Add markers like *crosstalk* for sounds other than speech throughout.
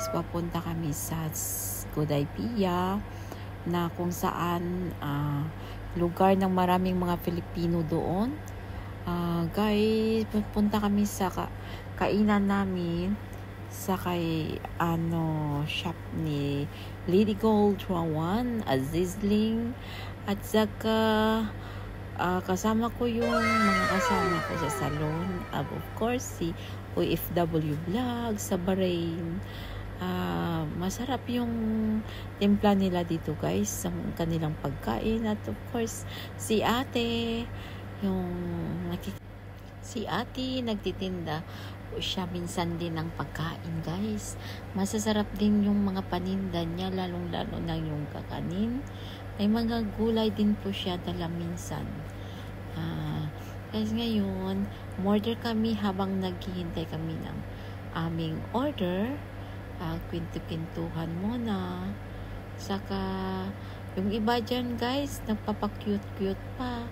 guys, papunta kami sa Godaypia na kung saan uh, lugar ng maraming mga Filipino doon. Uh, guys, pupunta kami sa ka kainan namin sa kay ano shop ni Lady Gold Rowan, Azizling at saka uh, kasama ko yung mga kasama ko sa salon. Of course, si OFW Vlog sa Bahrain. Uh, masarap yung timpla nila dito guys sa kanilang pagkain at of course si ate yung si ate nagtitinda siya minsan din ng pagkain guys masasarap din yung mga paninda niya lalong lalo na yung kakanin may mga gulay din po siya dala minsan. Uh, guys, ngayon, order kami habang naghihintay kami ng aming order. Uh, kwento-kwentuhan muna. Saka, yung iba dyan, guys, nagpapakute-cute pa.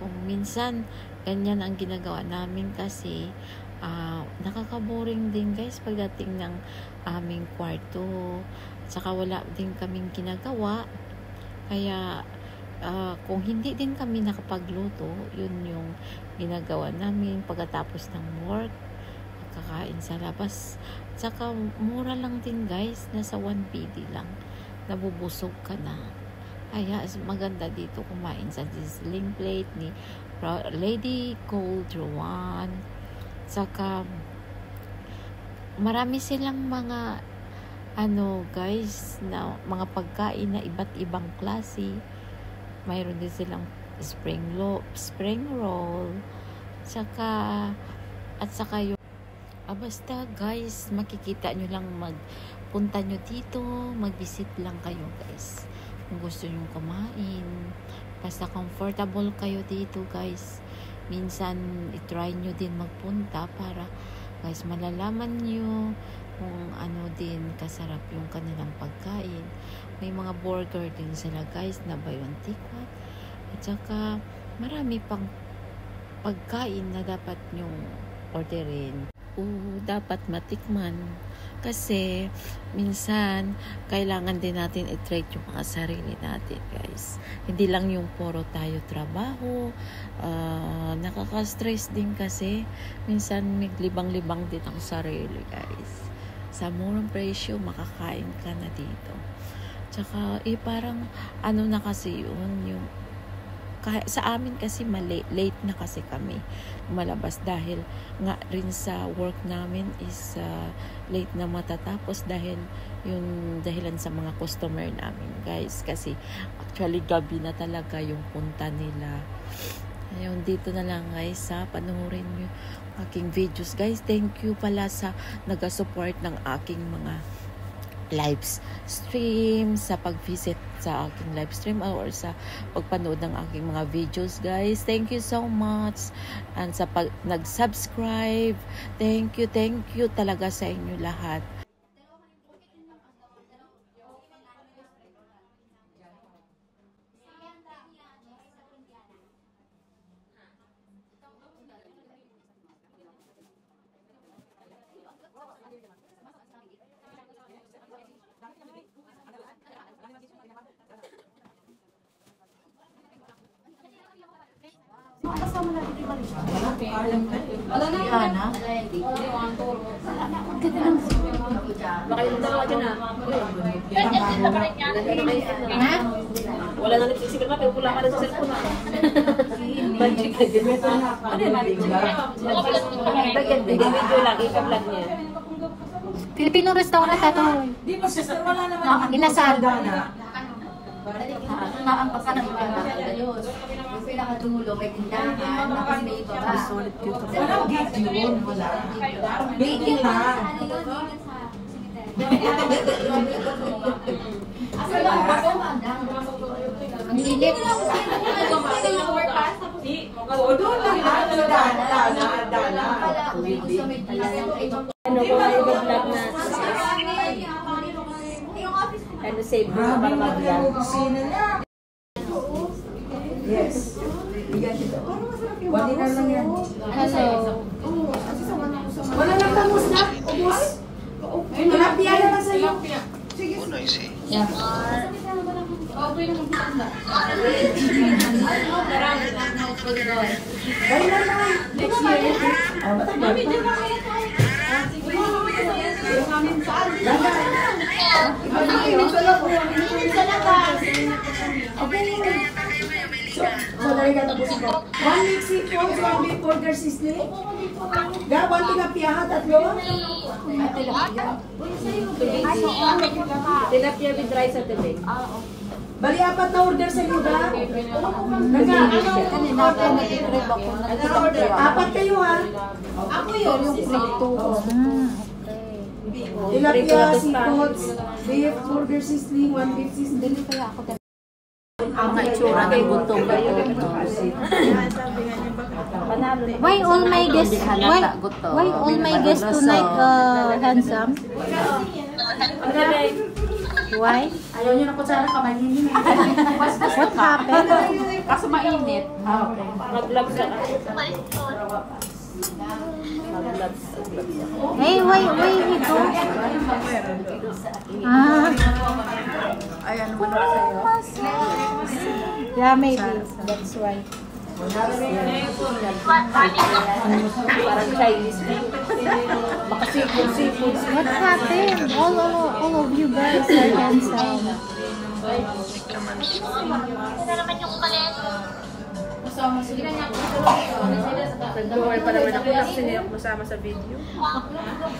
Kung minsan, ganyan ang ginagawa namin kasi uh, nakakaboring din guys pagdating ng aming kwarto Saka wala din kaming ginagawa. Kaya uh, kung hindi din kami nakapagluto, yun yung ginagawa namin pagkatapos ng work, kakain sa labas. Saka mura lang din guys, nasa 1 PD lang. Nabubusog ka na. Kaya maganda dito kumain sa sizzling plate ni Lady Cold Rowan. Saka marami silang mga ano guys na mga pagkain na iba't ibang klase mayroon din silang spring lo spring roll saka at saka yung ah, basta guys makikita nyo lang magpunta nyo dito mag-visit lang kayo guys kung gusto nyo kumain basta comfortable kayo dito guys minsan itry nyo din magpunta para guys malalaman nyo kung ano din kasarap yung kanilang pagkain. May mga burger din sila guys na buy one take one. At saka marami pang pagkain na dapat nyong orderin. O dapat matikman. Kasi minsan kailangan din natin i-treat yung mga sarili natin guys. Hindi lang yung puro tayo trabaho. Uh, nakaka-stress din kasi minsan may libang-libang din ang sarili guys sa murang presyo, makakain ka na dito. Tsaka, eh, parang, ano na kasi yun, yung, sa amin kasi mali, late na kasi kami malabas dahil nga rin sa work namin is uh, late na matatapos dahil yung dahilan sa mga customer namin guys. Kasi actually gabi na talaga yung punta nila. Ayun, dito na lang guys sa panoorin nyo aking videos. Guys, thank you pala sa nag-support ng aking mga live stream, sa pag-visit sa aking live stream or sa pagpanood ng aking mga videos guys. Thank you so much. And sa pag nag-subscribe, thank you, thank you talaga sa inyo lahat. Kasama na dito ba rin? Wala na Ana? Ganda lang. Baka yung dalawa dyan ah. Ha? Wala na lipstick na, pero pula ka na sa cellphone ah. Magic na din. Ano yung magic? Video lang, ika-vlog niya. Filipino restaurant ito. Di ba siya, wala naman. Inasal. na ang pagkanang pagkakalos. Yung pinakadulo, may tindahan, tapos may baba. Walang gate yun. Wala. Baking lang. Asa ba? Asa ba? Ang. Oo, doon lang lahat. Sa dana, dana. Pala, sa may tindahan. Ano ko nga yung vlog na ano save mo para mag-vlog. yung kusina niya. Yes. One dinner lang yan. Hello. Wala lang tamos na. Ubus. Tilapia. Oh, no, I see. Yeah. Dahil na lang. Next year. Oh, matagal pa. So, dali ka tapusin ko. One week seafood, one week burger sizzling. Ga, one tilapia ha, tatlo. Tilapia with rice at the bake. Bali, apat na order sa iyo, ga. Naga, Kanina ako nag-grab ako. Nag-order. apat kayo ha. Hmm. Tilapia, seafood, beef, burger sizzling, one beef ako din. Ang itsura ng gutom ko. Why all my guests why why all my guests tonight uh, handsome? Why? Ayaw niyo na kutsara ka maninin. *laughs* What happened? Kaso mainit. Mag-gloves ka. Hey, why why he go? Ah. Yeah, maybe. That's right. Parang Chinese. Baka seafood, seafood. What happened? All, all, all of you guys are handsome. Nag-worry pa naman ako kasi hindi ako masama sa video.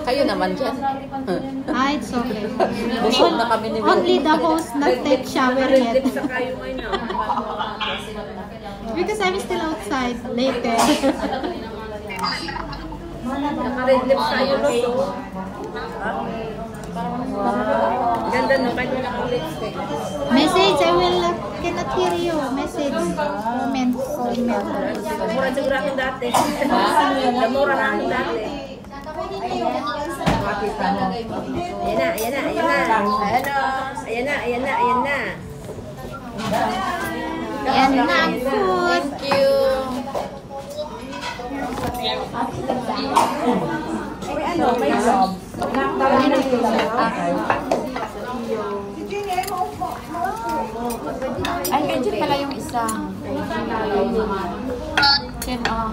Kayo naman dyan. Ah, it's okay. Busog na kami ni Only the host not take shower yet. Sa kayo ngayon. Because I'm still outside later. Naka-red lips tayo no to. Ganda no, kahit wala kang lipstick. Message, I will uh, cannot hear you. Message, comment, comment. Mura siguro ako dati. Mura na ako dati. Ayan na, ayan na, ayan na. Ayan na, ayan na, ayan na, ayan na. Yan na ang food. Thank you. Ano, may job. Ay, kay Jen pala yung isa. Jen, oh.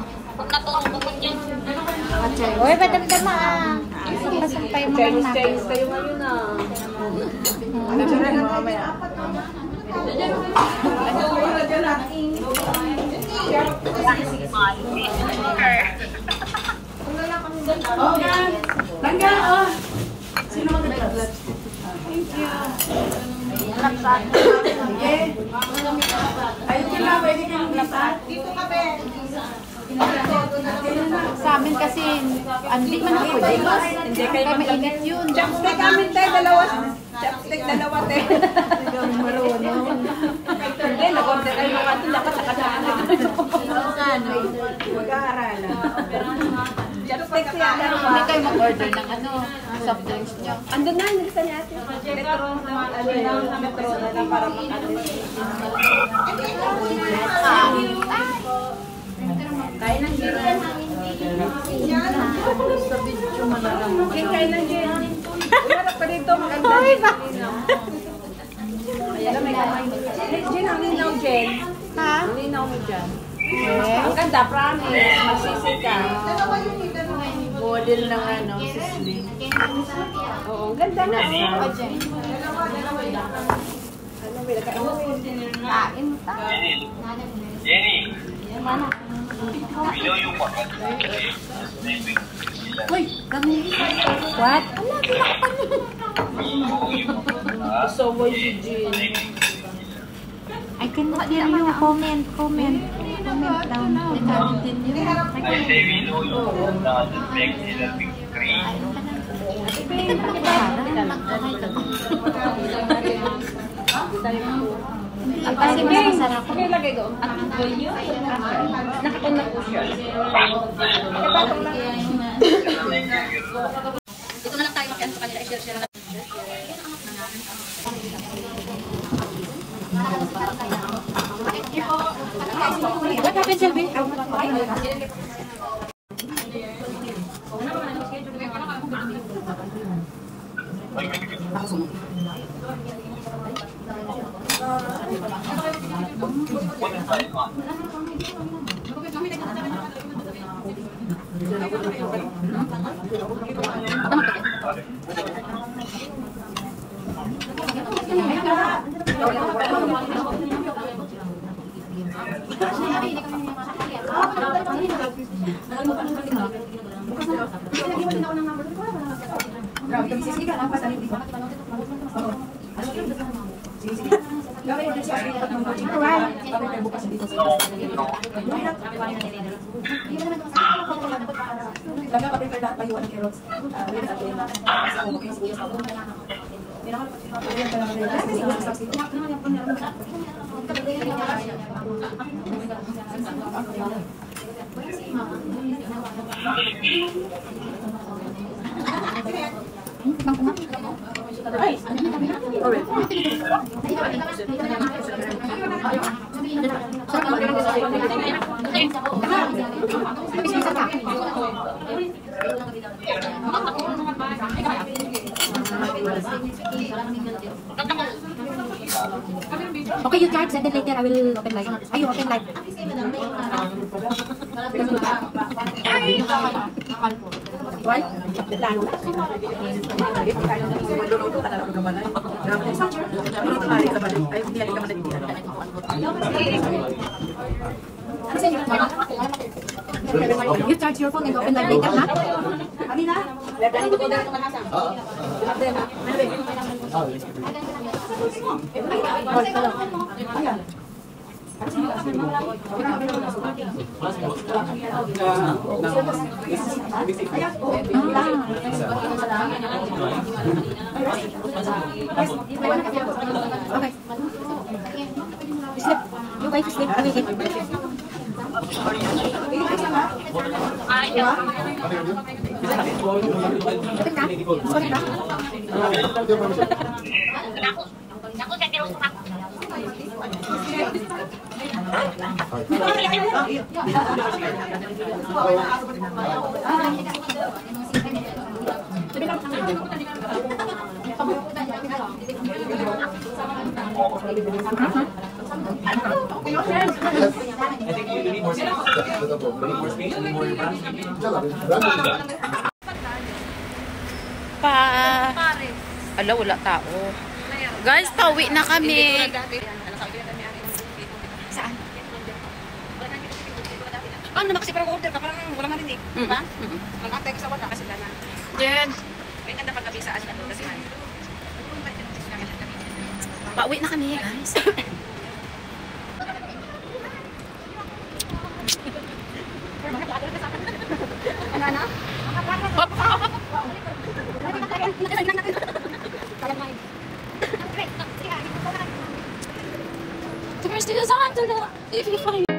Atchay. Uy, madamdama ah. Yung mga Chinese. Chinese kayo ngayon ah. Oh, gan. Langga, oh. Sino mag-vlog? Thank you. Sige. Ayun ka na, pwede kang lipat. Dito ka, be. Sa amin kasi, hindi man ako pwede. Hindi kayo mainit yun. Chopstick amin tayo, dalawa. Chopstick, dalawa tayo. *laughs* Hindi, nag-order kayo ng ato, dapat nakadaan. Mag-aaral. Chopstick siya, dalawa. Hindi kayo mag-order ng ano, soft drinks nyo. Andun na, nilista niya ate. Metro, ano yun, metro na lang para makalis. Kaya ng gin. Sa video malalang. Kaya ng gin. Umarap pa dito, maganda din. Ayan na, may kamay. Linaw, Jen. Ha? Linaw mo dyan. Ang ganda, promise. Magsisi ka. Model ng ano, sisling. Oo, ang ganda na. Pa dyan. Ano, may nagka- Kain ta. Jenny, you know you want Uy, kami. What? So, boy, si Jen. I cannot hear you. Comment, comment. Comment down. I say we know you want the big little big tree. Ang kasi mas masarap. Okay, lagay ko. Nakapon na po siya. 頭 Grabe kami sisigan, ang Okay, you charge and then later I will open live. Ay, open live. Ay! Why? Plano na. Luluto ka na lang naman ay. Luluto ka na lang Ay, hindi ka man nagtiyan. Ano sa'yo? You charge your phone and open live later, ha? Ah. Kami na. Dahil ko na ito manasang. Oo. Ano ba? Ano ba? Ano ba? Ako sa tirong sumak. Pa. Ala, wala tao. Oh. Guys, tawi na kami. Ano naman kasi parang order ka, parang wala na narinig. Mm -hmm. Diba? Mm -hmm. Mag-antay ka sa wala kasi gana. Jen! May ganda paggabi sa asin ako kasi ano. Pauwi na kami guys. Ano, ano? Ah, na? There's still a song to if you find